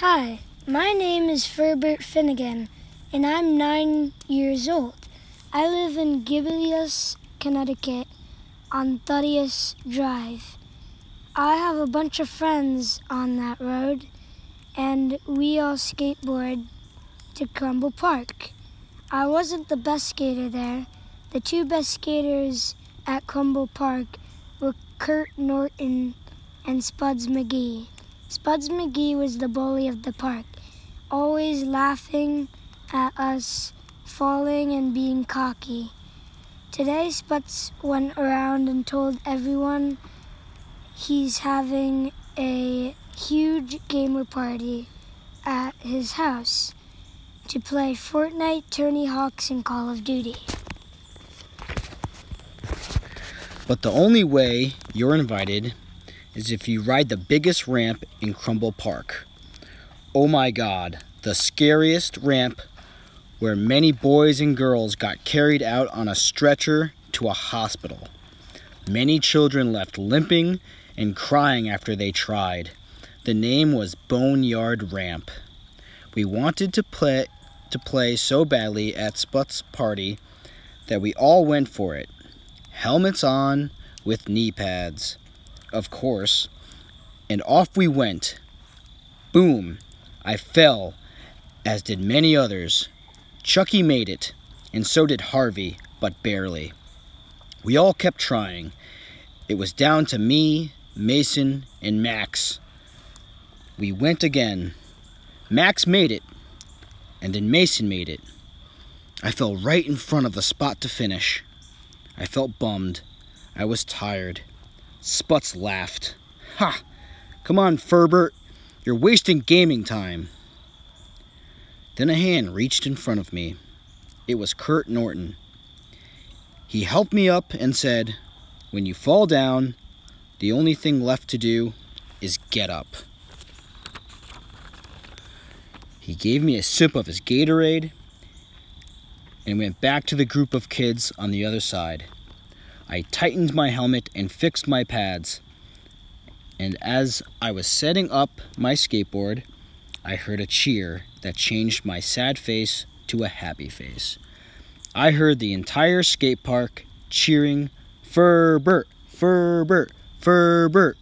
Hi, my name is Furbert Finnegan, and I'm nine years old. I live in Gibeah, Connecticut, on Thaddeus Drive. I have a bunch of friends on that road, and we all skateboard to Crumble Park. I wasn't the best skater there. The two best skaters at Crumble Park were Kurt Norton and Spuds McGee. Spuds McGee was the bully of the park, always laughing at us falling and being cocky. Today, Spuds went around and told everyone he's having a huge gamer party at his house to play Fortnite, Tony Hawks, and Call of Duty. But the only way you're invited is if you ride the biggest ramp in Crumble Park. Oh my god, the scariest ramp where many boys and girls got carried out on a stretcher to a hospital. Many children left limping and crying after they tried. The name was Boneyard Ramp. We wanted to play to play so badly at Spuds' party that we all went for it. Helmets on with knee pads of course, and off we went. Boom! I fell, as did many others. Chucky made it, and so did Harvey, but barely. We all kept trying. It was down to me, Mason, and Max. We went again. Max made it, and then Mason made it. I fell right in front of the spot to finish. I felt bummed. I was tired. Spuds laughed. Ha! Come on, Furbert. You're wasting gaming time. Then a hand reached in front of me. It was Kurt Norton. He helped me up and said, When you fall down, the only thing left to do is get up. He gave me a sip of his Gatorade and went back to the group of kids on the other side. I tightened my helmet and fixed my pads. And as I was setting up my skateboard, I heard a cheer that changed my sad face to a happy face. I heard the entire skate park cheering, Furbert, Furbert, Furbert.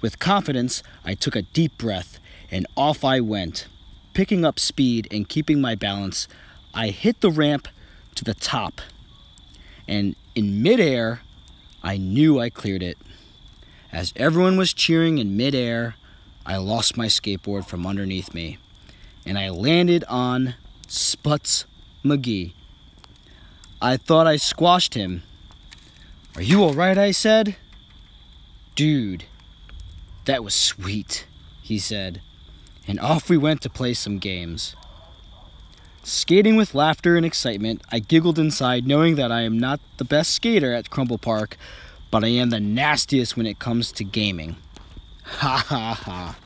With confidence, I took a deep breath and off I went. Picking up speed and keeping my balance, I hit the ramp to the top and in midair, I knew I cleared it. As everyone was cheering in midair, I lost my skateboard from underneath me, and I landed on Spuds McGee. I thought I squashed him. Are you alright? I said. Dude, that was sweet, he said, and off we went to play some games. Skating with laughter and excitement, I giggled inside knowing that I am not the best skater at Crumble Park, but I am the nastiest when it comes to gaming. Ha ha ha.